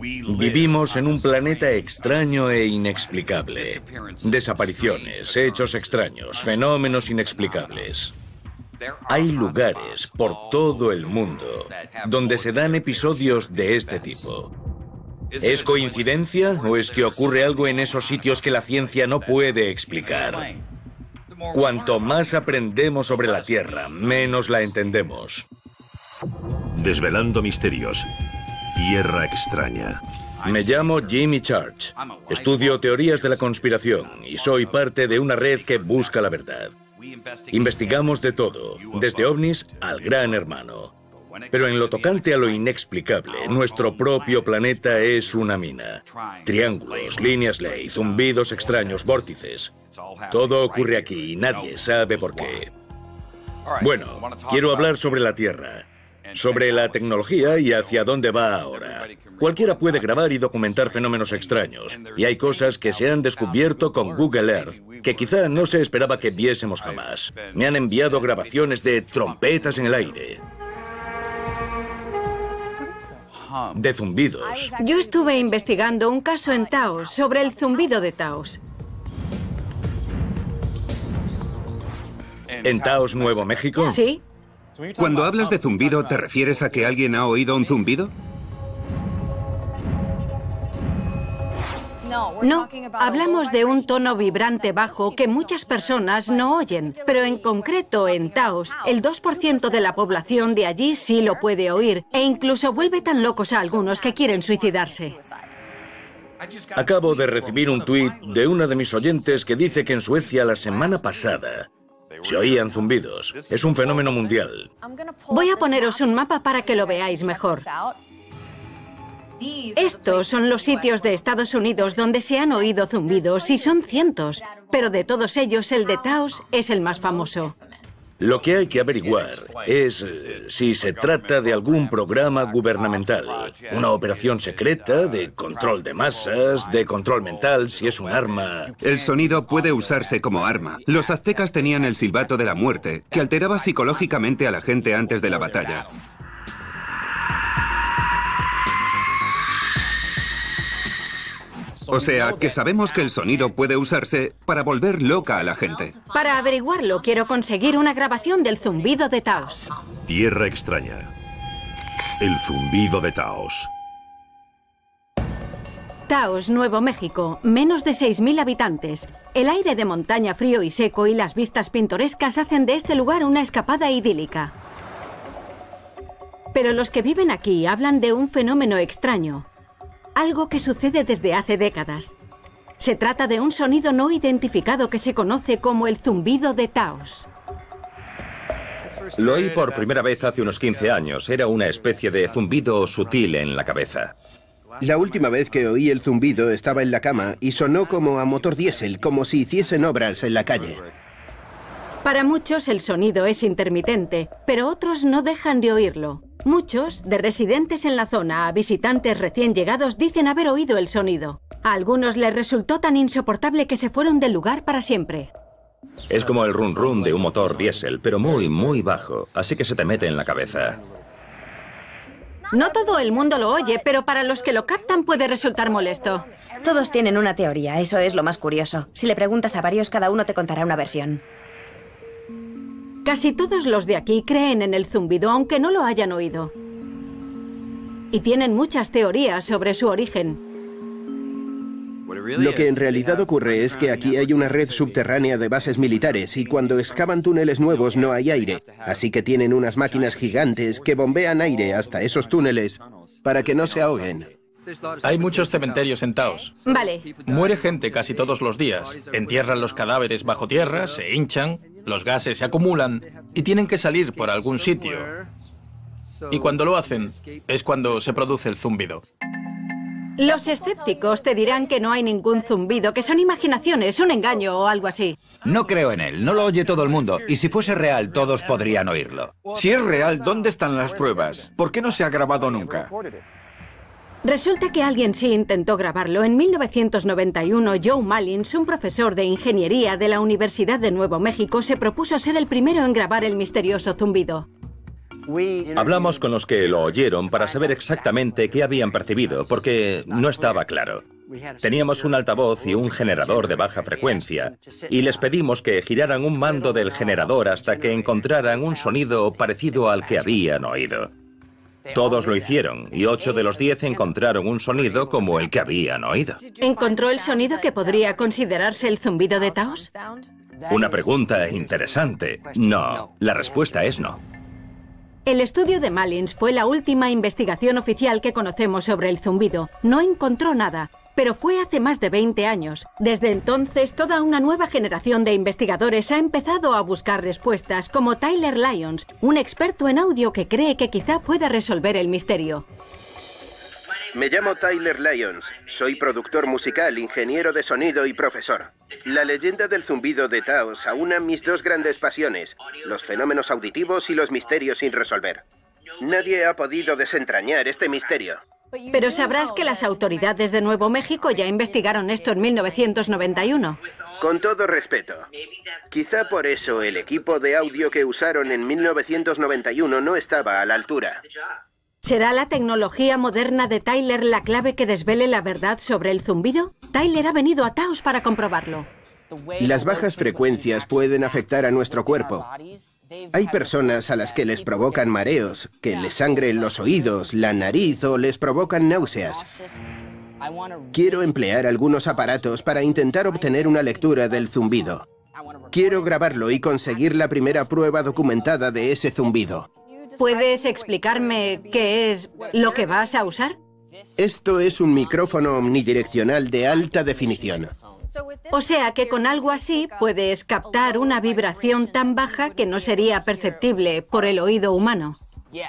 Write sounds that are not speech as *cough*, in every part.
Vivimos en un planeta extraño e inexplicable. Desapariciones, hechos extraños, fenómenos inexplicables. Hay lugares por todo el mundo donde se dan episodios de este tipo. ¿Es coincidencia o es que ocurre algo en esos sitios que la ciencia no puede explicar? Cuanto más aprendemos sobre la Tierra, menos la entendemos. Desvelando misterios. Tierra extraña. Me llamo Jimmy Church. Estudio teorías de la conspiración y soy parte de una red que busca la verdad. Investigamos de todo, desde ovnis al gran hermano. Pero en lo tocante a lo inexplicable, nuestro propio planeta es una mina. Triángulos, líneas ley, zumbidos extraños, vórtices. Todo ocurre aquí y nadie sabe por qué. Bueno, quiero hablar sobre la Tierra, sobre la tecnología y hacia dónde va ahora. Cualquiera puede grabar y documentar fenómenos extraños, y hay cosas que se han descubierto con Google Earth que quizá no se esperaba que viésemos jamás. Me han enviado grabaciones de trompetas en el aire, de zumbidos. Yo estuve investigando un caso en Taos sobre el zumbido de Taos. ¿En Taos, Nuevo México? Sí. Cuando hablas de zumbido, ¿te refieres a que alguien ha oído un zumbido? No, hablamos de un tono vibrante bajo que muchas personas no oyen, pero en concreto en Taos, el 2% de la población de allí sí lo puede oír e incluso vuelve tan locos a algunos que quieren suicidarse. Acabo de recibir un tuit de una de mis oyentes que dice que en Suecia la semana pasada se oían zumbidos. Es un fenómeno mundial. Voy a poneros un mapa para que lo veáis mejor. Estos son los sitios de Estados Unidos donde se han oído zumbidos y son cientos, pero de todos ellos el de Taos es el más famoso. Lo que hay que averiguar es eh, si se trata de algún programa gubernamental, una operación secreta de control de masas, de control mental, si es un arma. El sonido puede usarse como arma. Los aztecas tenían el silbato de la muerte, que alteraba psicológicamente a la gente antes de la batalla. O sea, que sabemos que el sonido puede usarse para volver loca a la gente. Para averiguarlo, quiero conseguir una grabación del zumbido de Taos. Tierra extraña. El zumbido de Taos. Taos, Nuevo México, menos de 6.000 habitantes. El aire de montaña frío y seco y las vistas pintorescas hacen de este lugar una escapada idílica. Pero los que viven aquí hablan de un fenómeno extraño, algo que sucede desde hace décadas. Se trata de un sonido no identificado que se conoce como el zumbido de Taos. Lo oí por primera vez hace unos 15 años. Era una especie de zumbido sutil en la cabeza. La última vez que oí el zumbido estaba en la cama y sonó como a motor diésel, como si hiciesen obras en la calle. Para muchos el sonido es intermitente, pero otros no dejan de oírlo. Muchos, de residentes en la zona a visitantes recién llegados, dicen haber oído el sonido. A algunos les resultó tan insoportable que se fueron del lugar para siempre. Es como el run run de un motor diésel, pero muy, muy bajo, así que se te mete en la cabeza. No todo el mundo lo oye, pero para los que lo captan puede resultar molesto. Todos tienen una teoría, eso es lo más curioso. Si le preguntas a varios, cada uno te contará una versión. Casi todos los de aquí creen en el zumbido, aunque no lo hayan oído. Y tienen muchas teorías sobre su origen. Lo que en realidad ocurre es que aquí hay una red subterránea de bases militares y cuando excavan túneles nuevos no hay aire, así que tienen unas máquinas gigantes que bombean aire hasta esos túneles para que no se ahoguen. Hay muchos cementerios en Taos. Vale. Muere gente casi todos los días. Entierran los cadáveres bajo tierra, se hinchan, los gases se acumulan y tienen que salir por algún sitio. Y cuando lo hacen es cuando se produce el zumbido. Los escépticos te dirán que no hay ningún zumbido, que son imaginaciones, un engaño o algo así. No creo en él, no lo oye todo el mundo. Y si fuese real, todos podrían oírlo. Si es real, ¿dónde están las pruebas? ¿Por qué no se ha grabado nunca? Resulta que alguien sí intentó grabarlo. En 1991, Joe Malins, un profesor de ingeniería de la Universidad de Nuevo México, se propuso ser el primero en grabar el misterioso zumbido. Hablamos con los que lo oyeron para saber exactamente qué habían percibido, porque no estaba claro. Teníamos un altavoz y un generador de baja frecuencia, y les pedimos que giraran un mando del generador hasta que encontraran un sonido parecido al que habían oído. Todos lo hicieron, y ocho de los diez encontraron un sonido como el que habían oído. ¿Encontró el sonido que podría considerarse el zumbido de Taos? Una pregunta interesante. No, la respuesta es no. El estudio de Malins fue la última investigación oficial que conocemos sobre el zumbido. No encontró nada, pero fue hace más de 20 años. Desde entonces, toda una nueva generación de investigadores ha empezado a buscar respuestas, como Tyler Lyons, un experto en audio que cree que quizá pueda resolver el misterio. Me llamo Tyler Lyons. Soy productor musical, ingeniero de sonido y profesor. La leyenda del zumbido de Taos aúna mis dos grandes pasiones, los fenómenos auditivos y los misterios sin resolver. Nadie ha podido desentrañar este misterio. Pero sabrás que las autoridades de Nuevo México ya investigaron esto en 1991. Con todo respeto, quizá por eso el equipo de audio que usaron en 1991 no estaba a la altura. ¿Será la tecnología moderna de Tyler la clave que desvele la verdad sobre el zumbido? Tyler ha venido a Taos para comprobarlo. Las bajas frecuencias pueden afectar a nuestro cuerpo. Hay personas a las que les provocan mareos, que les sangren los oídos, la nariz o les provocan náuseas. Quiero emplear algunos aparatos para intentar obtener una lectura del zumbido. Quiero grabarlo y conseguir la primera prueba documentada de ese zumbido. ¿Puedes explicarme qué es lo que vas a usar? Esto es un micrófono omnidireccional de alta definición. O sea que con algo así puedes captar una vibración tan baja que no sería perceptible por el oído humano.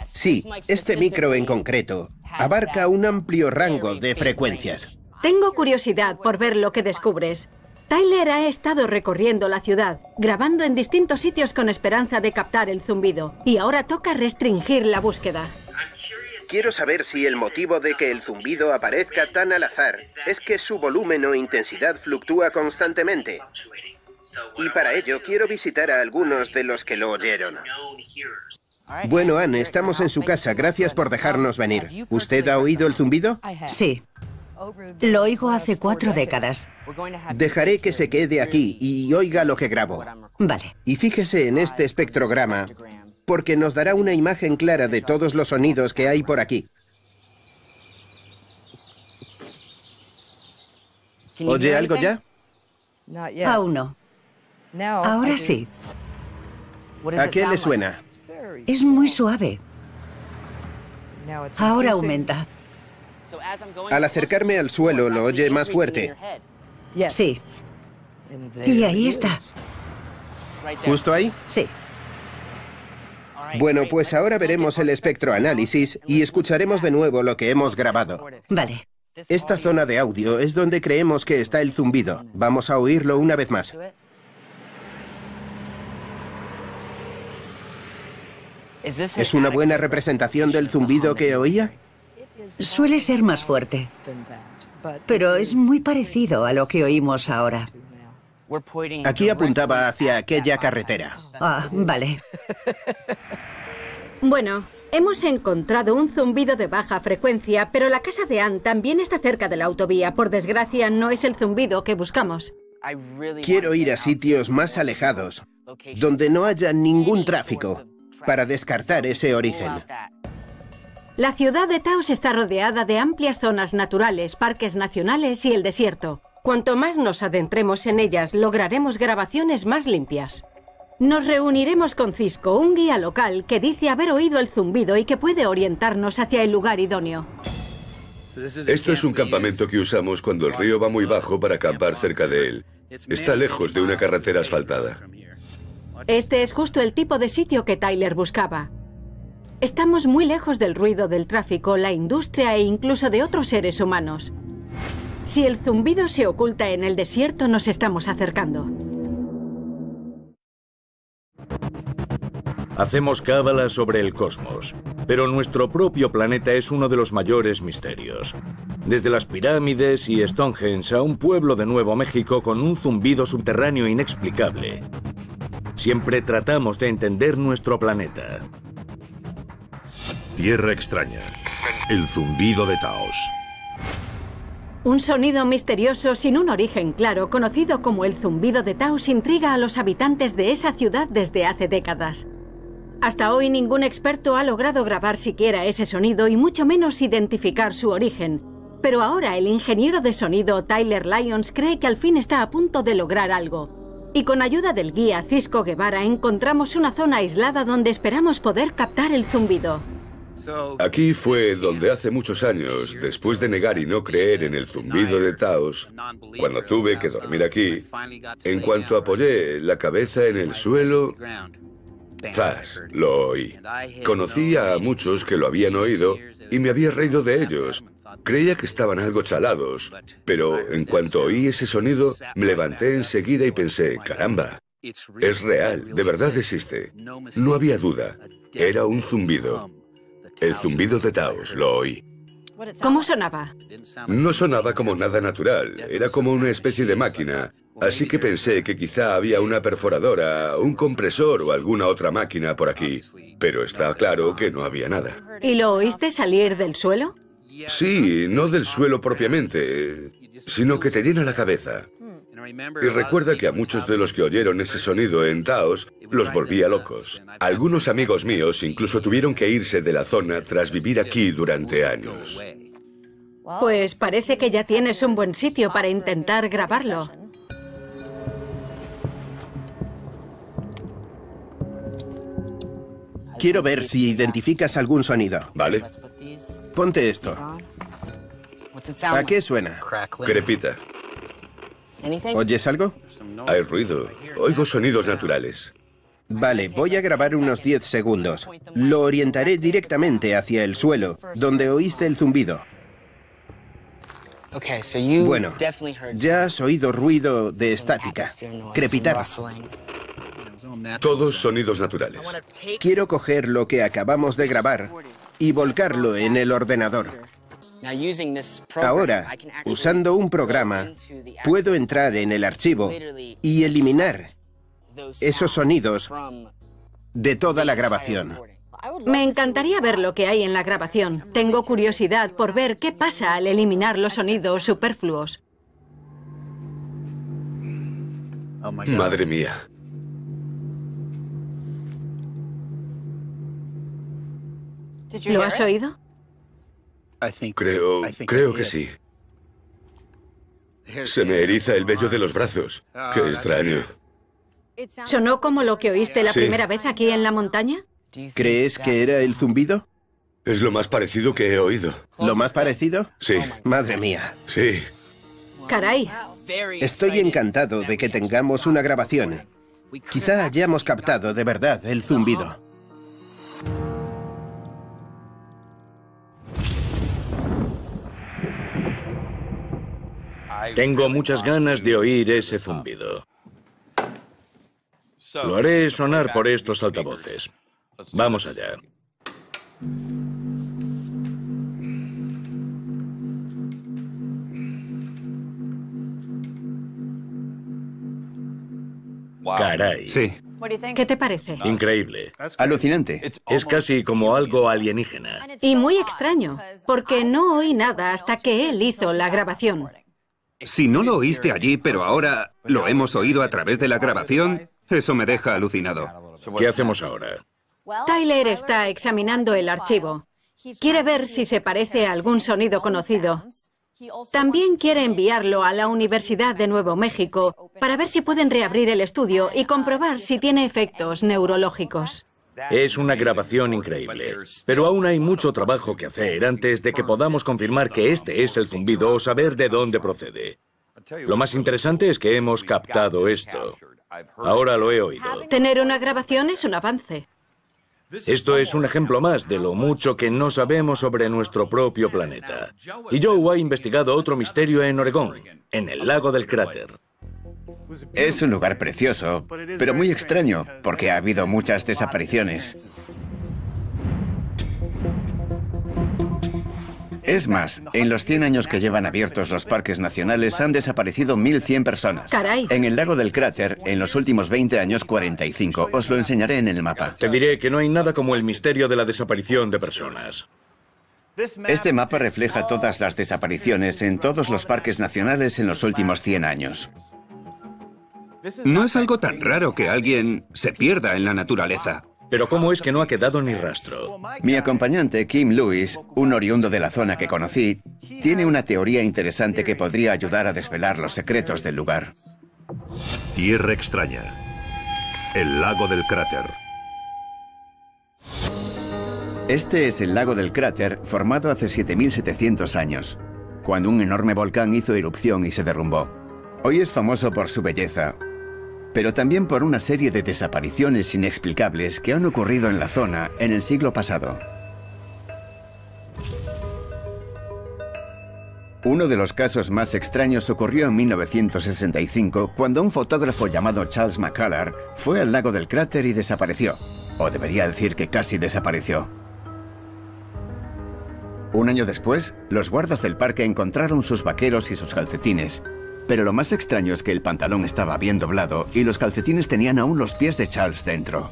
Sí, este micro en concreto abarca un amplio rango de frecuencias. Tengo curiosidad por ver lo que descubres. Tyler ha estado recorriendo la ciudad, grabando en distintos sitios con esperanza de captar el zumbido, y ahora toca restringir la búsqueda. Quiero saber si el motivo de que el zumbido aparezca tan al azar es que su volumen o intensidad fluctúa constantemente. Y para ello quiero visitar a algunos de los que lo oyeron. Bueno, Anne, estamos en su casa. Gracias por dejarnos venir. ¿Usted ha oído el zumbido? Sí. Lo oigo hace cuatro décadas. Dejaré que se quede aquí y oiga lo que grabo. Vale. Y fíjese en este espectrograma, porque nos dará una imagen clara de todos los sonidos que hay por aquí. ¿Oye algo ya? Aún no. Ahora sí. ¿A qué le suena? Es muy suave. Ahora aumenta. Al acercarme al suelo, ¿lo oye más fuerte? Sí. Y ahí está. ¿Justo ahí? Sí. Bueno, pues ahora veremos el espectroanálisis y escucharemos de nuevo lo que hemos grabado. Vale. Esta zona de audio es donde creemos que está el zumbido. Vamos a oírlo una vez más. ¿Es una buena representación del zumbido que oía? Suele ser más fuerte, pero es muy parecido a lo que oímos ahora. Aquí apuntaba hacia aquella carretera. Ah, vale. Bueno, hemos encontrado un zumbido de baja frecuencia, pero la casa de Anne también está cerca de la autovía. Por desgracia, no es el zumbido que buscamos. Quiero ir a sitios más alejados, donde no haya ningún tráfico, para descartar ese origen. La ciudad de Taos está rodeada de amplias zonas naturales, parques nacionales y el desierto. Cuanto más nos adentremos en ellas, lograremos grabaciones más limpias. Nos reuniremos con Cisco, un guía local que dice haber oído el zumbido y que puede orientarnos hacia el lugar idóneo. Esto es un campamento que usamos cuando el río va muy bajo para acampar cerca de él. Está lejos de una carretera asfaltada. Este es justo el tipo de sitio que Tyler buscaba. Estamos muy lejos del ruido del tráfico, la industria e incluso de otros seres humanos. Si el zumbido se oculta en el desierto, nos estamos acercando. Hacemos cábala sobre el cosmos, pero nuestro propio planeta es uno de los mayores misterios. Desde las pirámides y Stonehenge a un pueblo de Nuevo México con un zumbido subterráneo inexplicable. Siempre tratamos de entender nuestro planeta. Tierra extraña. El zumbido de Taos. Un sonido misterioso sin un origen claro, conocido como el zumbido de Taos, intriga a los habitantes de esa ciudad desde hace décadas. Hasta hoy ningún experto ha logrado grabar siquiera ese sonido y mucho menos identificar su origen. Pero ahora el ingeniero de sonido Tyler Lyons cree que al fin está a punto de lograr algo. Y con ayuda del guía Cisco Guevara encontramos una zona aislada donde esperamos poder captar el zumbido. Aquí fue donde hace muchos años, después de negar y no creer en el zumbido de Taos, cuando tuve que dormir aquí, en cuanto apoyé la cabeza en el suelo, ¡zas! Lo oí. Conocí a muchos que lo habían oído y me había reído de ellos. Creía que estaban algo chalados, pero en cuanto oí ese sonido, me levanté enseguida y pensé, caramba, es real, de verdad existe. No había duda, era un zumbido. El zumbido de Taos, lo oí. ¿Cómo sonaba? No sonaba como nada natural, era como una especie de máquina, así que pensé que quizá había una perforadora, un compresor o alguna otra máquina por aquí, pero está claro que no había nada. ¿Y lo oíste salir del suelo? Sí, no del suelo propiamente, sino que te llena la cabeza. Y recuerda que a muchos de los que oyeron ese sonido en Taos los volvía locos. Algunos amigos míos incluso tuvieron que irse de la zona tras vivir aquí durante años. Pues parece que ya tienes un buen sitio para intentar grabarlo. Quiero ver si identificas algún sonido. Vale. Ponte esto. ¿A qué suena? Crepita. ¿Oyes algo? Hay ruido. Oigo sonidos naturales. Vale, voy a grabar unos 10 segundos. Lo orientaré directamente hacia el suelo, donde oíste el zumbido. Bueno, ya has oído ruido de estática, crepitar. Todos sonidos naturales. Quiero coger lo que acabamos de grabar y volcarlo en el ordenador. Ahora, usando un programa, puedo entrar en el archivo y eliminar esos sonidos de toda la grabación. Me encantaría ver lo que hay en la grabación. Tengo curiosidad por ver qué pasa al eliminar los sonidos superfluos. Madre mía. ¿Lo has oído? Creo, creo que sí. Se me eriza el vello de los brazos. Qué extraño. ¿Sonó como lo que oíste la Sí. primera vez aquí en la montaña? ¿Crees que era el zumbido? Es lo más parecido que he oído. ¿Lo más parecido? Sí, Madre mía. sí. Caray. Estoy encantado de que tengamos una grabación. Quizá hayamos captado de verdad el zumbido. Tengo muchas ganas de oír ese zumbido. Lo haré sonar por estos altavoces. Vamos allá. Caray. Sí. ¿Qué te parece? Increíble. Alucinante. Es casi como algo alienígena. Y muy extraño, porque no oí nada hasta que él hizo la grabación. Si no lo oíste allí, pero ahora lo hemos oído a través de la grabación, eso me deja alucinado. ¿Qué hacemos ahora? Tyler está examinando el archivo. Quiere ver si se parece a algún sonido conocido. También quiere enviarlo a la Universidad de Nuevo México para ver si pueden reabrir el estudio y comprobar si tiene efectos neurológicos. Es una grabación increíble, pero aún hay mucho trabajo que hacer antes de que podamos confirmar que este es el zumbido o saber de dónde procede. Lo más interesante es que hemos captado esto. Ahora lo he oído. Tener una grabación es un avance. Esto es un ejemplo más de lo mucho que no sabemos sobre nuestro propio planeta. Y Joe ha investigado otro misterio en Oregón, en el lago del cráter. Es un lugar precioso, pero muy extraño, porque ha habido muchas desapariciones. Es más, en los 100 años que llevan abiertos los parques nacionales han desaparecido 1.100 personas. Caray. En el lago del cráter, en los últimos 20 años, 45. Os lo enseñaré en el mapa. Te diré que no hay nada como el misterio de la desaparición de personas. Este mapa refleja todas las desapariciones en todos los parques nacionales en los últimos 100 años. No es algo tan raro que alguien se pierda en la naturaleza. Pero ¿cómo es que no ha quedado ni rastro? Mi acompañante, Kim Lewis, un oriundo de la zona que conocí, tiene una teoría interesante que podría ayudar a desvelar los secretos del lugar. Tierra extraña. El lago del cráter. Este es el lago del cráter formado hace 7.700 años, cuando un enorme volcán hizo erupción y se derrumbó. Hoy es famoso por su belleza, pero también por una serie de desapariciones inexplicables que han ocurrido en la zona en el siglo pasado. Uno de los casos más extraños ocurrió en 1965 cuando un fotógrafo llamado Charles McCullough fue al lago del cráter y desapareció. O debería decir que casi desapareció. Un año después, los guardas del parque encontraron sus vaqueros y sus calcetines, pero lo más extraño es que el pantalón estaba bien doblado y los calcetines tenían aún los pies de Charles dentro.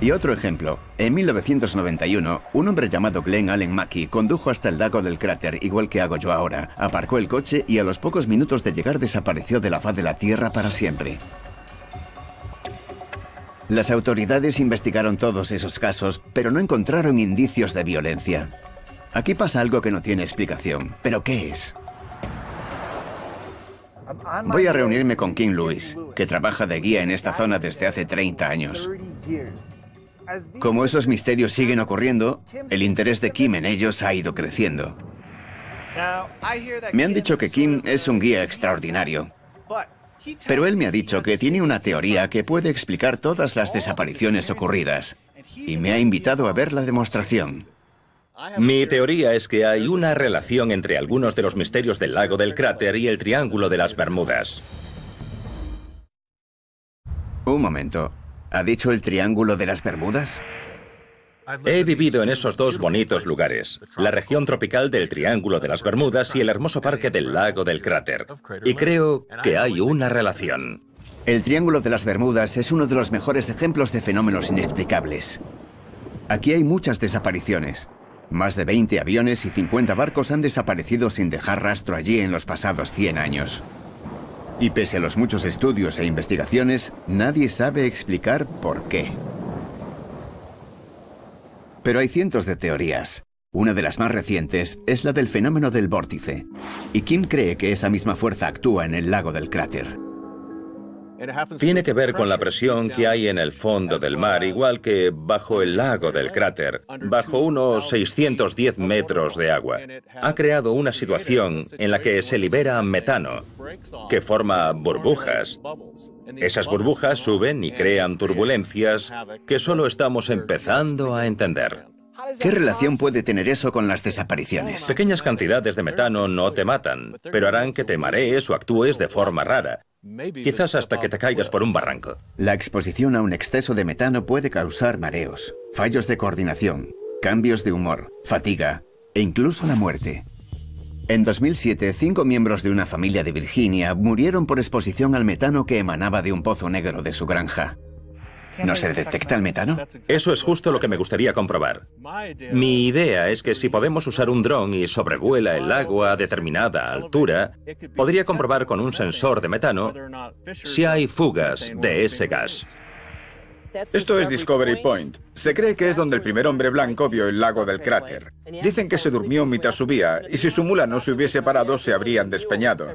Y otro ejemplo, en 1991, un hombre llamado Glenn Allen Mackey condujo hasta el lago del cráter, igual que hago yo ahora, aparcó el coche y a los pocos minutos de llegar desapareció de la faz de la Tierra para siempre. Las autoridades investigaron todos esos casos, pero no encontraron indicios de violencia. Aquí pasa algo que no tiene explicación, pero ¿qué es? Voy a reunirme con King Lewis, que trabaja de guía en esta zona desde hace 30 años. Como esos misterios siguen ocurriendo, el interés de Kim en ellos ha ido creciendo. Me han dicho que Kim es un guía extraordinario, pero él me ha dicho que tiene una teoría que puede explicar todas las desapariciones ocurridas, y me ha invitado a ver la demostración. Mi teoría es que hay una relación entre algunos de los misterios del lago del cráter y el Triángulo de las Bermudas. Un momento. ¿Ha dicho el Triángulo de las Bermudas? He vivido en esos dos bonitos lugares, la región tropical del Triángulo de las Bermudas y el hermoso parque del lago del cráter. Y creo que hay una relación. El Triángulo de las Bermudas es uno de los mejores ejemplos de fenómenos inexplicables. Aquí hay muchas desapariciones. Más de 20 aviones y 50 barcos han desaparecido sin dejar rastro allí en los pasados 100 años. Y pese a los muchos estudios e investigaciones, nadie sabe explicar por qué. Pero hay cientos de teorías. Una de las más recientes es la del fenómeno del vórtice. Y Kim cree que esa misma fuerza actúa en el lago del cráter. Tiene que ver con la presión que hay en el fondo del mar, igual que bajo el lago del cráter, bajo unos 610 metros de agua. Ha creado una situación en la que se libera metano, que forma burbujas. Esas burbujas suben y crean turbulencias que solo estamos empezando a entender. ¿Qué relación puede tener eso con las desapariciones? Pequeñas cantidades de metano no te matan, pero harán que te marees o actúes de forma rara. Quizás hasta que te caigas por un barranco. La exposición a un exceso de metano puede causar mareos, fallos de coordinación, cambios de humor, fatiga e incluso la muerte. En 2007, cinco miembros de una familia de Virginia murieron por exposición al metano que emanaba de un pozo negro de su granja. ¿No se detecta el metano? Eso es justo lo que me gustaría comprobar. Mi idea es que si podemos usar un dron y sobrevuela el lago a determinada altura, podría comprobar con un sensor de metano si hay fugas de ese gas. Esto es Discovery Point. Se cree que es donde el primer hombre blanco vio el lago del cráter. Dicen que se durmió mientras subía y si su mula no se hubiese parado se habrían despeñado.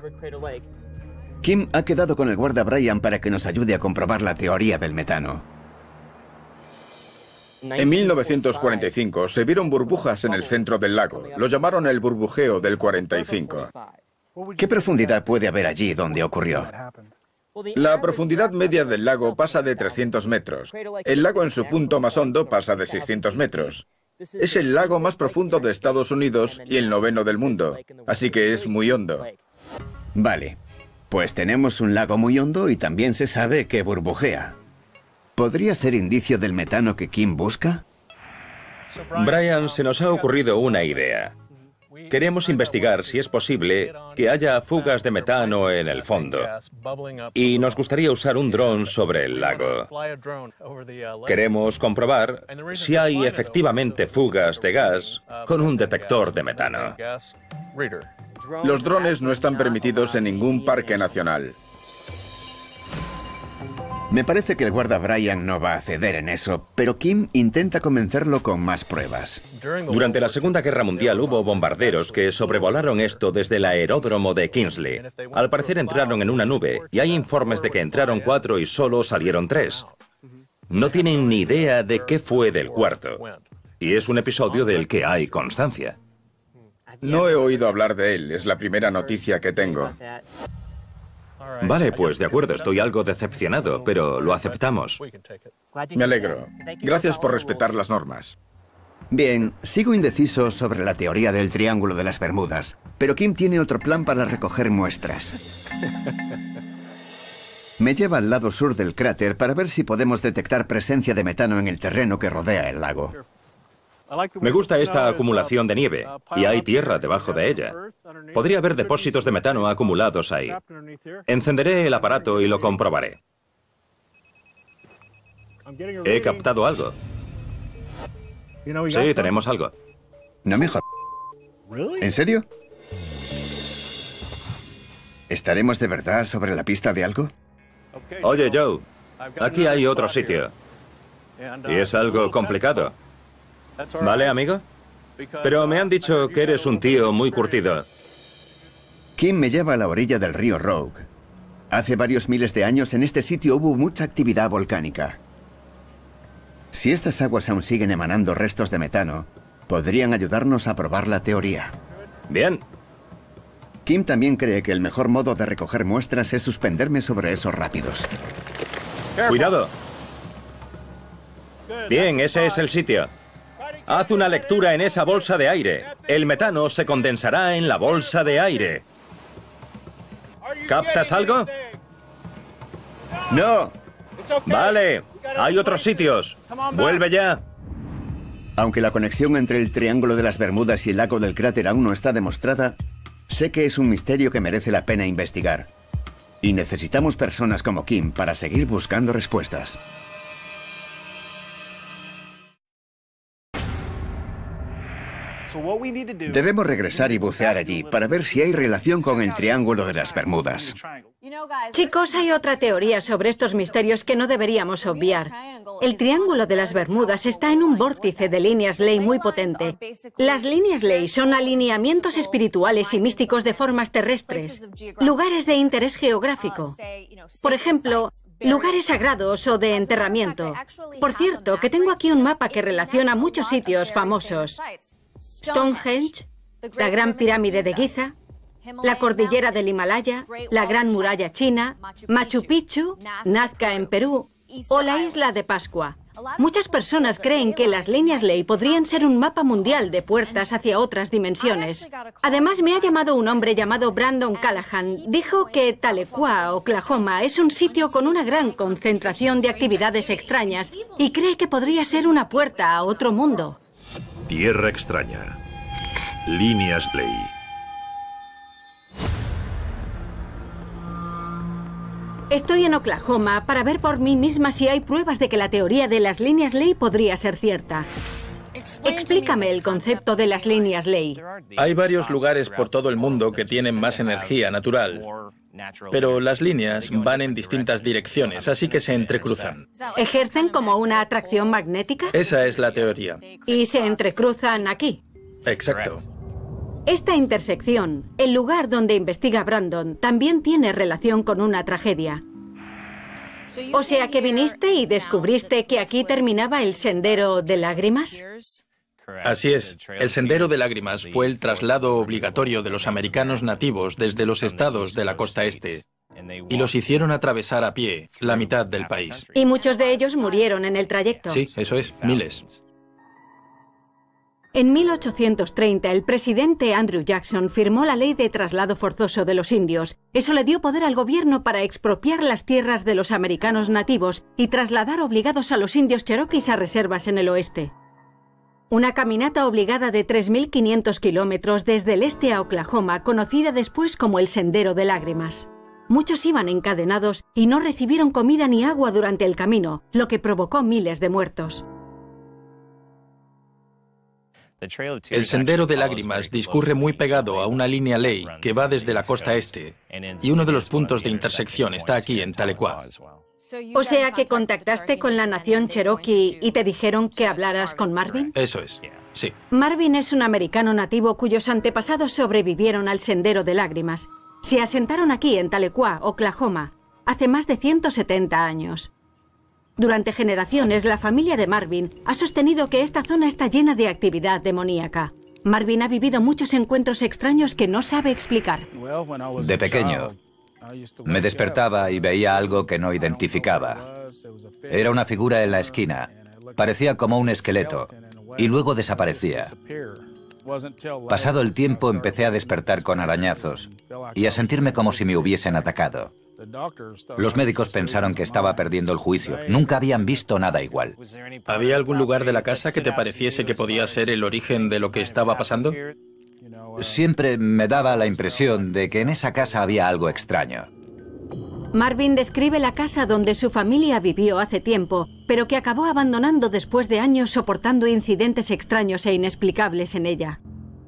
Kim ha quedado con el guarda Brian para que nos ayude a comprobar la teoría del metano. En 1945 se vieron burbujas en el centro del lago. Lo llamaron el burbujeo del 45. ¿Qué profundidad puede haber allí donde ocurrió? La profundidad media del lago pasa de 300 metros. El lago en su punto más hondo pasa de 600 metros. Es el lago más profundo de Estados Unidos y el noveno del mundo, así que es muy hondo. Vale, pues tenemos un lago muy hondo y también se sabe que burbujea. ¿Podría ser indicio del metano que Kim busca? Brian, se nos ha ocurrido una idea. Queremos investigar si es posible que haya fugas de metano en el fondo. Y nos gustaría usar un dron sobre el lago. Queremos comprobar si hay efectivamente fugas de gas con un detector de metano. Los drones no están permitidos en ningún parque nacional. Me parece que el guarda Brian no va a ceder en eso, pero Kim intenta convencerlo con más pruebas. Durante la Segunda Guerra Mundial hubo bombarderos que sobrevolaron esto desde el aeródromo de Kingsley. Al parecer entraron en una nube y hay informes de que entraron cuatro y solo salieron tres. No tienen ni idea de qué fue del cuarto. Y es un episodio del que hay constancia. No he oído hablar de él, es la primera noticia que tengo. Vale, pues de acuerdo, estoy algo decepcionado, pero lo aceptamos. Me alegro. Gracias por respetar las normas. Bien, sigo indeciso sobre la teoría del Triángulo de las Bermudas, pero Kim tiene otro plan para recoger muestras. *laughs* Me lleva al lado sur del cráter para ver si podemos detectar presencia de metano en el terreno que rodea el lago. Me gusta esta acumulación de nieve y hay tierra debajo de ella. Podría haber depósitos de metano acumulados ahí. Encenderé el aparato y lo comprobaré. He captado algo. Sí, tenemos algo. No me jodas. ¿En serio? ¿Estaremos de verdad sobre la pista de algo? Oye, Joe, aquí hay otro sitio. Y es algo complicado. ¿Vale, amigo? Pero me han dicho que eres un tío muy curtido. Kim me lleva a la orilla del río Rogue. Hace varios miles de años en este sitio hubo mucha actividad volcánica. Si estas aguas aún siguen emanando restos de metano, podrían ayudarnos a probar la teoría. Bien. Kim también cree que el mejor modo de recoger muestras es suspenderme sobre esos rápidos. Cuidado. Bien, ese es el sitio. Haz una lectura en esa bolsa de aire. El metano se condensará en la bolsa de aire. ¿Captas algo? No. Vale, hay otros sitios. Vuelve ya. Aunque la conexión entre el Triángulo de las Bermudas y el lago del cráter aún no está demostrada, sé que es un misterio que merece la pena investigar. Y necesitamos personas como Kim para seguir buscando respuestas. Debemos regresar y bucear allí para ver si hay relación con el Triángulo de las Bermudas. Chicos, hay otra teoría sobre estos misterios que no deberíamos obviar. El Triángulo de las Bermudas está en un vórtice de líneas ley muy potente. Las líneas ley son alineamientos espirituales y místicos de formas terrestres, lugares de interés geográfico. Por ejemplo, lugares sagrados o de enterramiento. Por cierto, que tengo aquí un mapa que relaciona muchos sitios famosos. Stonehenge, la Gran Pirámide de Giza, la Cordillera del Himalaya, la Gran Muralla China, Machu Picchu, Nazca en Perú o la Isla de Pascua. Muchas personas creen que las líneas ley podrían ser un mapa mundial de puertas hacia otras dimensiones. Además, me ha llamado un hombre llamado Brandon Callahan. Dijo que Tahlequah, Oklahoma, es un sitio con una gran concentración de actividades extrañas y cree que podría ser una puerta a otro mundo. Tierra extraña. Líneas ley. Estoy en Oklahoma para ver por mí misma si hay pruebas de que la teoría de las líneas ley podría ser cierta. Explícame el concepto de las líneas ley. Hay varios lugares por todo el mundo que tienen más energía natural, pero las líneas van en distintas direcciones, así que se entrecruzan. ¿Ejercen como una atracción magnética? Esa es la teoría. ¿Y se entrecruzan aquí? Exacto. Esta intersección, el lugar donde investiga Brandon, también tiene relación con una tragedia. O sea que viniste y descubriste que aquí terminaba el sendero de lágrimas. Así es. El Sendero de Lágrimas fue el traslado obligatorio de los americanos nativos desde los estados de la costa este. Y los hicieron atravesar a pie la mitad del país. Y muchos de ellos murieron en el trayecto. Sí, eso es, miles. En 1830, el presidente Andrew Jackson firmó la ley de traslado forzoso de los indios. Eso le dio poder al gobierno para expropiar las tierras de los americanos nativos y trasladar obligados a los indios cherokees a reservas en el oeste. Una caminata obligada de 3.500 kilómetros desde el este a Oklahoma, conocida después como el Sendero de Lágrimas. Muchos iban encadenados y no recibieron comida ni agua durante el camino, lo que provocó miles de muertos. El sendero de lágrimas discurre muy pegado a una línea ley que va desde la costa este, y uno de los puntos de intersección está aquí en Tahlequah. O sea que contactaste con la nación Cherokee y te dijeron que hablaras con Marvin. Eso es, sí. Marvin es un americano nativo cuyos antepasados sobrevivieron al Sendero de Lágrimas. Se asentaron aquí en Tahlequah, Oklahoma, hace más de 170 años. Durante generaciones, la familia de Marvin ha sostenido que esta zona está llena de actividad demoníaca. Marvin ha vivido muchos encuentros extraños que no sabe explicar. De pequeño, me despertaba y veía algo que no identificaba. Era una figura en la esquina. Parecía como un esqueleto y luego desaparecía. Pasado el tiempo empecé a despertar con arañazos y a sentirme como si me hubiesen atacado. Los médicos pensaron que estaba perdiendo el juicio. Nunca habían visto nada igual. ¿Había algún lugar de la casa que te pareciese que podía ser el origen de lo que estaba pasando? Siempre me daba la impresión de que en esa casa había algo extraño. Marvin describe la casa donde su familia vivió hace tiempo, pero que acabó abandonando después de años soportando incidentes extraños e inexplicables en ella.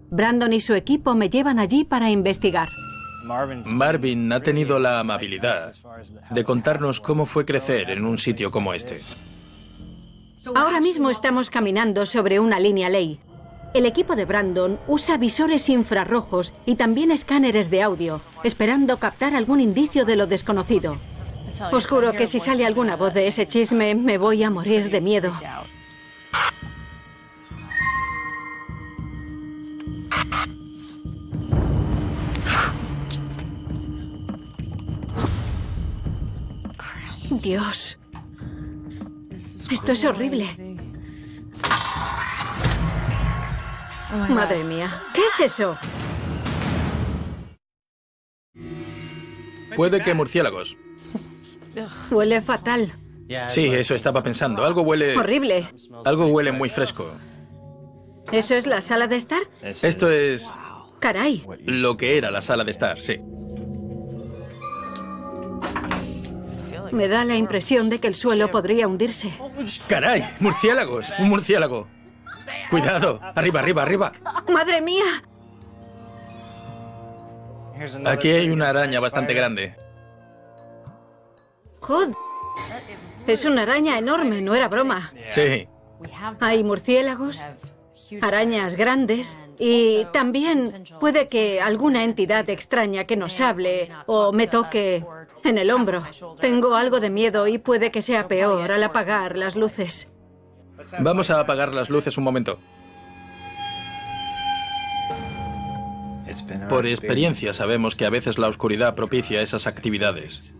Brandon y su equipo me llevan allí para investigar. Marvin ha tenido la amabilidad de contarnos cómo fue crecer en un sitio como este. Ahora mismo estamos caminando sobre una línea ley. El equipo de Brandon usa visores infrarrojos y también escáneres de audio, esperando captar algún indicio de lo desconocido. Os juro que si sale alguna voz de ese chisme, me voy a morir de miedo. Dios. Esto es horrible. Madre mía. ¿Qué es eso? Puede que murciélagos. Huele fatal. Sí, eso estaba pensando. Algo huele... Horrible. Algo huele muy fresco. ¿Eso es la sala de estar? Esto es... Caray. Lo que era la sala de estar, sí. Me da la impresión de que el suelo podría hundirse. ¡Caray! ¡Murciélagos! ¡Un murciélago! ¡Cuidado! ¡Arriba, arriba, arriba! ¡Madre mía! Aquí hay una araña bastante grande. ¡Jod! Es una araña enorme, no era broma. Sí. Hay murciélagos, arañas grandes y también puede que alguna entidad extraña que nos hable o me toque en el hombro. Tengo algo de miedo y puede que sea peor al apagar las luces. Vamos a apagar las luces un momento. Por experiencia sabemos que a veces la oscuridad propicia esas actividades.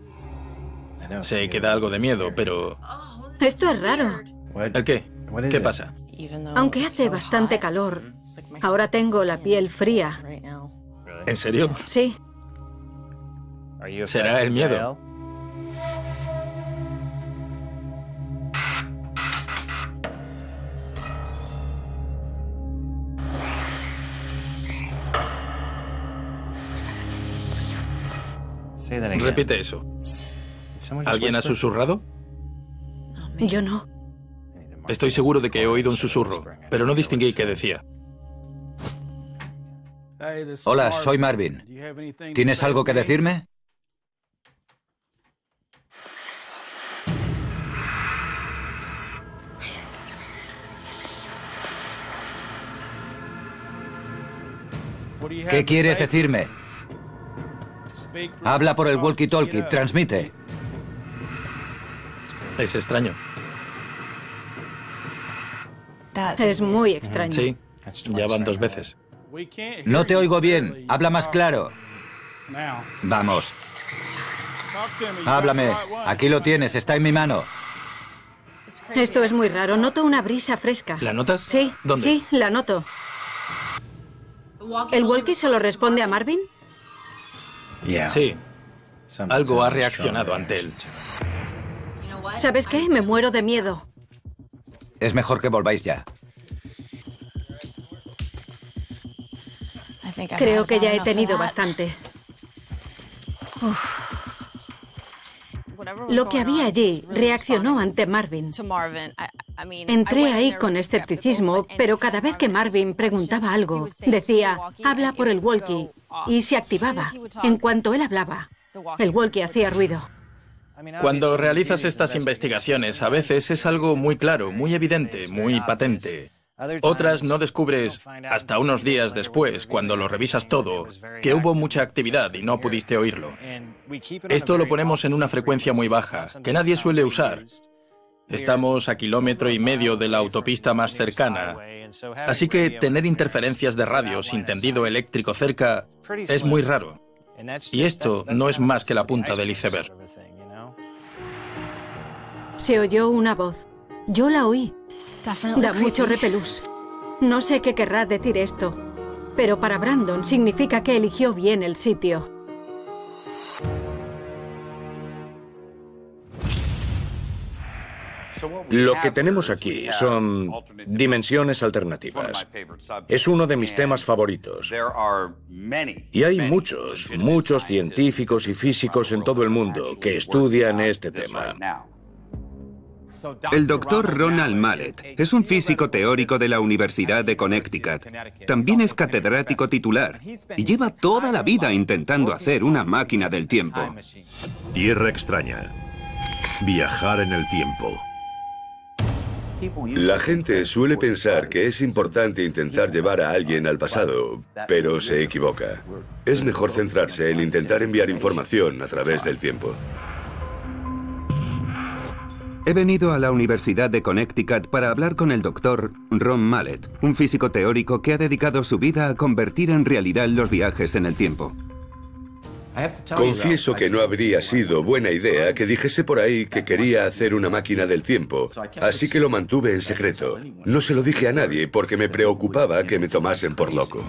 Sé que da algo de miedo, pero... Esto es raro. ¿El qué? ¿Qué pasa? Aunque hace bastante calor, ahora tengo la piel fría. ¿En serio? Sí. ¿Será el miedo? Repite eso. ¿Alguien ha susurrado? Yo no. Estoy seguro de que he oído un susurro, pero no distinguí qué decía. Hola, soy Marvin. ¿Tienes algo que decirme? ¿Qué quieres decirme? Habla por el walkie-talkie, transmite. Es extraño. Es muy extraño. Sí, ya van dos veces. No te oigo bien, habla más claro. Vamos. Háblame. Aquí lo tienes, está en mi mano. Esto es muy raro. Noto una brisa fresca. ¿La notas? Sí. ¿Dónde? Sí, la noto. ¿El walkie solo responde a Marvin? Sí. Algo ha reaccionado ante él. ¿Sabes qué? Me muero de miedo. Es mejor que volváis ya. Creo que ya he tenido bastante. Lo que había allí reaccionó ante Marvin. Entré ahí con escepticismo, pero cada vez que Marvin preguntaba algo, decía, habla por el walkie, y se activaba. En cuanto él hablaba, el walkie hacía ruido. Cuando realizas estas investigaciones, a veces es algo muy claro, muy evidente, muy patente. Otras no descubres hasta unos días después, cuando lo revisas todo, que hubo mucha actividad y no pudiste oírlo. Esto lo ponemos en una frecuencia muy baja, que nadie suele usar. Estamos a kilómetro y medio de la autopista más cercana, así que tener interferencias de radio sin tendido eléctrico cerca es muy raro. Y esto no es más que la punta del iceberg. Se oyó una voz. Yo la oí. Da mucho repelús. No sé qué querrá decir esto, pero para Brandon significa que eligió bien el sitio. Lo que tenemos aquí son dimensiones alternativas. Es uno de mis temas favoritos. Y hay muchos, muchos científicos y físicos en todo el mundo que estudian este tema. El doctor Ronald Mallet es un físico teórico de la Universidad de Connecticut. También es catedrático titular y lleva toda la vida intentando hacer una máquina del tiempo. Tierra extraña. Viajar en el tiempo. La gente suele pensar que es importante intentar llevar a alguien al pasado, pero se equivoca. Es mejor centrarse en intentar enviar información a través del tiempo. He venido a la Universidad de Connecticut para hablar con el doctor Ron Mallet, un físico teórico que ha dedicado su vida a convertir en realidad los viajes en el tiempo. Confieso que no habría sido buena idea que dijese por ahí que quería hacer una máquina del tiempo, así que lo mantuve en secreto. No se lo dije a nadie porque me preocupaba que me tomasen por loco.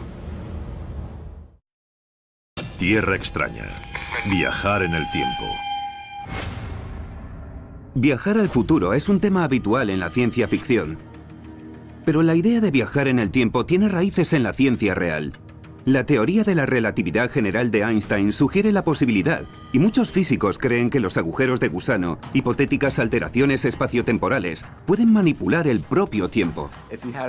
Tierra extraña. Viajar en el tiempo. Viajar al futuro es un tema habitual en la ciencia ficción. Pero la idea de viajar en el tiempo tiene raíces en la ciencia real. La teoría de la relatividad general de Einstein sugiere la posibilidad, y muchos físicos creen que los agujeros de gusano, hipotéticas alteraciones espaciotemporales, pueden manipular el propio tiempo.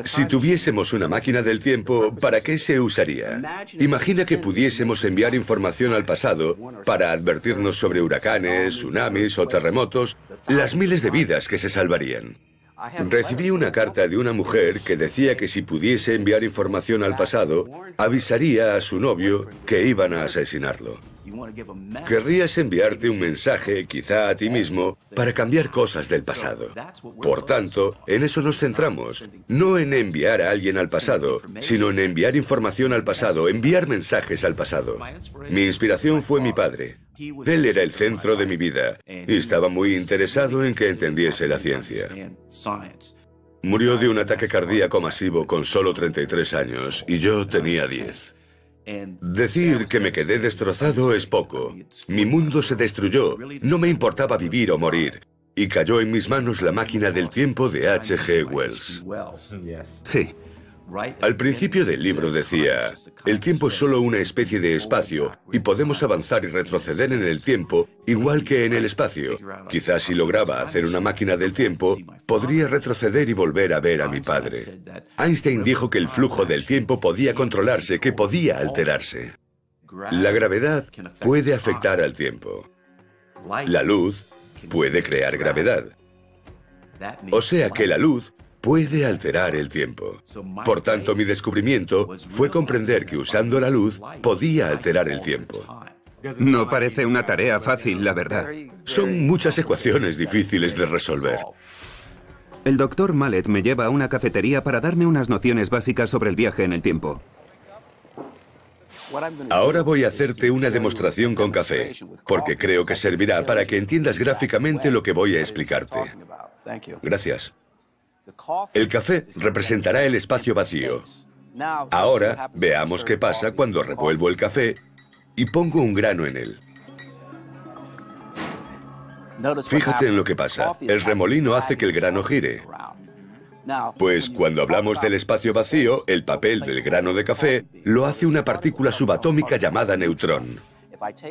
Si tuviésemos una máquina del tiempo, ¿para qué se usaría? Imagina que pudiésemos enviar información al pasado para advertirnos sobre huracanes, tsunamis o terremotos, las miles de vidas que se salvarían. Recibí una carta de una mujer que decía que si pudiese enviar información al pasado, avisaría a su novio que iban a asesinarlo. Querrías enviarte un mensaje, quizá a ti mismo, para cambiar cosas del pasado. Por tanto, en eso nos centramos, no en enviar a alguien al pasado, sino en enviar información al pasado, enviar mensajes al pasado. Mi inspiración fue mi padre. Él era el centro de mi vida y estaba muy interesado en que entendiese la ciencia. Murió de un ataque cardíaco masivo con solo 33 años y yo tenía 10. Decir que me quedé destrozado es poco. Mi mundo se destruyó. No me importaba vivir o morir. Y cayó en mis manos la máquina del tiempo de H.G. Wells. Sí. Al principio del libro decía, el tiempo es solo una especie de espacio y podemos avanzar y retroceder en el tiempo igual que en el espacio. Quizás si lograba hacer una máquina del tiempo, podría retroceder y volver a ver a mi padre. Einstein dijo que el flujo del tiempo podía controlarse, que podía alterarse. La gravedad puede afectar al tiempo. La luz puede crear gravedad. O sea que la luz puede alterar el tiempo. Por tanto, mi descubrimiento fue comprender que usando la luz podía alterar el tiempo. No parece una tarea fácil, la verdad. Son muchas ecuaciones difíciles de resolver. El doctor Mallet me lleva a una cafetería para darme unas nociones básicas sobre el viaje en el tiempo. Ahora voy a hacerte una demostración con café, porque creo que servirá para que entiendas gráficamente lo que voy a explicarte. Gracias. El café representará el espacio vacío. Ahora veamos qué pasa cuando revuelvo el café y pongo un grano en él. Fíjate en lo que pasa. El remolino hace que el grano gire. Pues cuando hablamos del espacio vacío, el papel del grano de café lo hace una partícula subatómica llamada neutrón.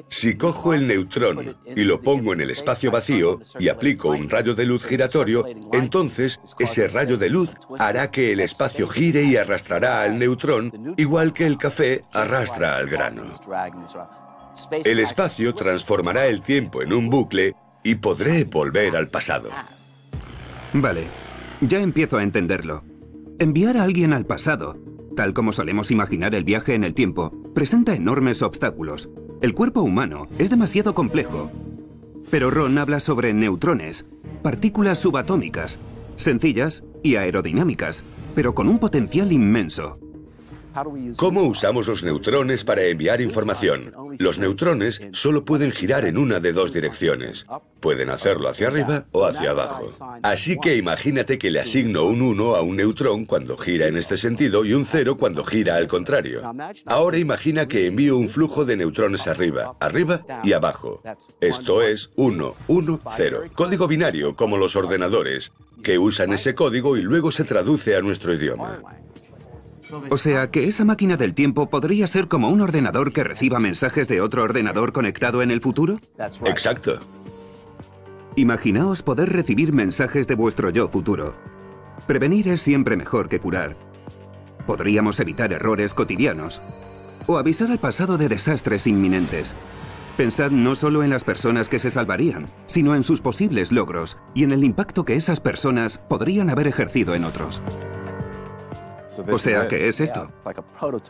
Si cojo el neutrón y lo pongo en el espacio vacío y aplico un rayo de luz giratorio, entonces ese rayo de luz hará que el espacio gire y arrastrará al neutrón, igual que el café arrastra al grano. El espacio transformará el tiempo en un bucle y podré volver al pasado. Vale, ya empiezo a entenderlo. Enviar a alguien al pasado, tal como solemos imaginar el viaje en el tiempo, presenta enormes obstáculos. El cuerpo humano es demasiado complejo. Pero Ron habla sobre neutrones, partículas subatómicas, sencillas y aerodinámicas, pero con un potencial inmenso. ¿Cómo usamos los neutrones para enviar información? Los neutrones solo pueden girar en una de dos direcciones. Pueden hacerlo hacia arriba o hacia abajo. Así que imagínate que le asigno un 1 a un neutrón cuando gira en este sentido y un 0 cuando gira al contrario. Ahora imagina que envío un flujo de neutrones arriba, arriba y abajo. Esto es 1, 1, 0. Código binario, como los ordenadores, que usan ese código y luego se traduce a nuestro idioma. O sea, que esa máquina del tiempo podría ser como un ordenador que reciba mensajes de otro ordenador conectado en el futuro? Exacto. Imaginaos poder recibir mensajes de vuestro yo futuro. Prevenir es siempre mejor que curar. Podríamos evitar errores cotidianos. O avisar al pasado de desastres inminentes. Pensad no solo en las personas que se salvarían, sino en sus posibles logros y en el impacto que esas personas podrían haber ejercido en otros. O sea, ¿qué es esto?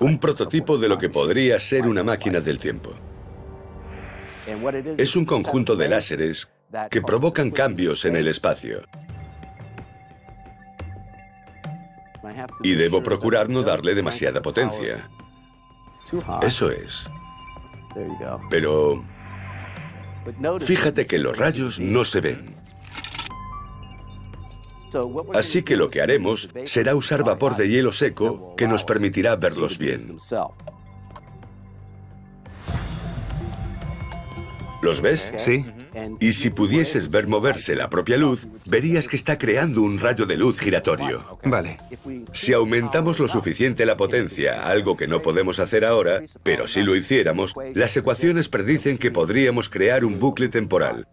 Un prototipo de lo que podría ser una máquina del tiempo. Es un conjunto de láseres que provocan cambios en el espacio. Y debo procurar no darle demasiada potencia. Eso es. Pero fíjate que los rayos no se ven. Así que lo que haremos será usar vapor de hielo seco que nos permitirá verlos bien. ¿Los ves? Sí. Y si pudieses ver moverse la propia luz, verías que está creando un rayo de luz giratorio. Vale. Si aumentamos lo suficiente la potencia, algo que no podemos hacer ahora, pero si lo hiciéramos, las ecuaciones predicen que podríamos crear un bucle temporal.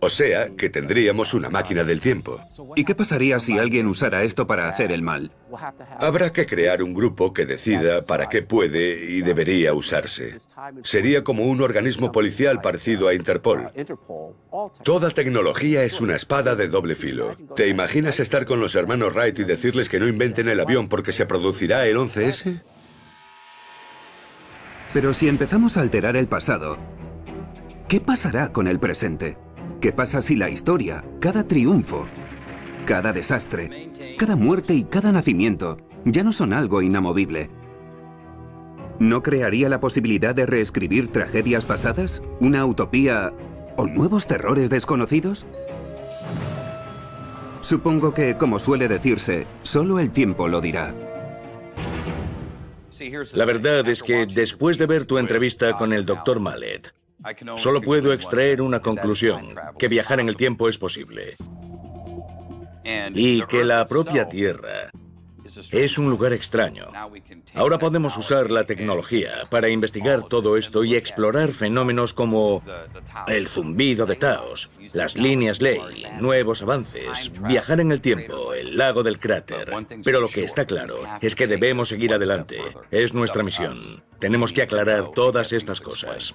O sea, que tendríamos una máquina del tiempo. ¿Y qué pasaría si alguien usara esto para hacer el mal? Habrá que crear un grupo que decida para qué puede y debería usarse. Sería como un organismo policial parecido a Interpol. Toda tecnología es una espada de doble filo. ¿Te imaginas estar con los hermanos Wright y decirles que no inventen el avión porque se producirá el 11S? Pero si empezamos a alterar el pasado, ¿qué pasará con el presente? ¿Qué pasa si la historia, cada triunfo, cada desastre, cada muerte y cada nacimiento ya no son algo inamovible? ¿No crearía la posibilidad de reescribir tragedias pasadas, una utopía o nuevos terrores desconocidos? Supongo que, como suele decirse, solo el tiempo lo dirá. La verdad es que después de ver tu entrevista con el Dr. Mallet, Solo puedo extraer una conclusión, que viajar en el tiempo es posible. Y que la propia Tierra es un lugar extraño. Ahora podemos usar la tecnología para investigar todo esto y explorar fenómenos como el zumbido de Taos, las líneas ley, nuevos avances, viajar en el tiempo, el lago del cráter. Pero lo que está claro es que debemos seguir adelante. Es nuestra misión. Tenemos que aclarar todas estas cosas.